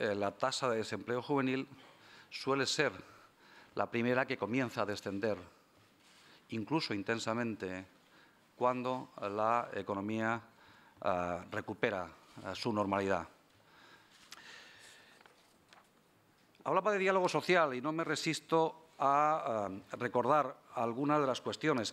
Eh, la tasa de desempleo juvenil suele ser la primera que comienza a descender, incluso intensamente, cuando la economía ah, recupera ah, su normalidad. Hablaba de diálogo social y no me resisto a ah, recordar algunas de las cuestiones